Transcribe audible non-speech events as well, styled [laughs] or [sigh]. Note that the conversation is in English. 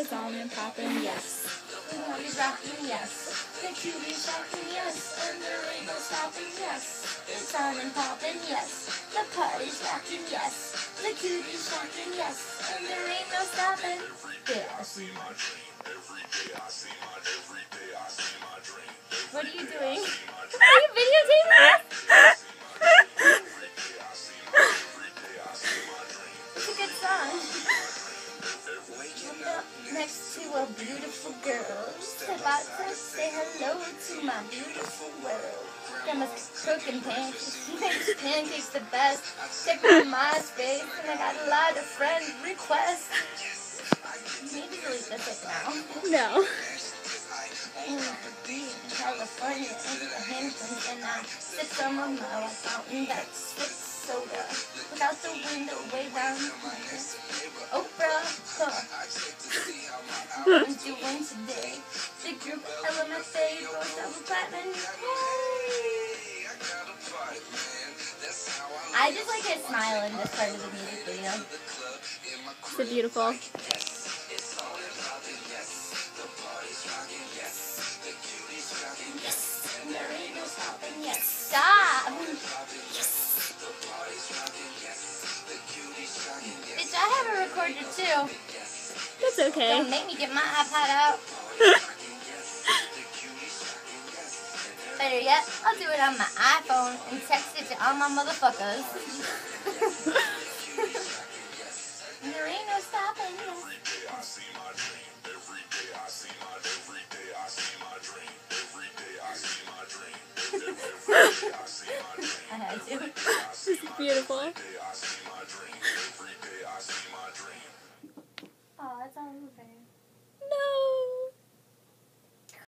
It's on and poppin', yes. The party's rocking, yes. The cutie's rocking, yes. And there ain't no stopping, yes. It's on and poppin', yes. The party's rocking, yes. The cutie's rocking, yes. And there ain't no stopping, yes. What are you doing? Are you videotaping us? Next to a beautiful girl. Step out to say hello to my beautiful world. My cooking pancakes, [laughs] makes pancakes the best. Check my MySpace and I got a lot of friend requests. Maybe delete this like now. No. In California, in Hamptons, and I sip from a Mara fountain that's with soda. Look out the window, way down I'm today. The group LMFAO goes down the platinum. I just like his smile in this part of the music video. So beautiful. Yes. And there ain't no stopping. Yes. Stop. Bitch, I have a recorder too. That's okay. Don't make me get my iPod out. [laughs] Better yet, I'll do it on my iPhone and text it to all my motherfuckers. [laughs] There ain't no stopping. Every day I had [laughs] to. This is beautiful. Oh, it's all over.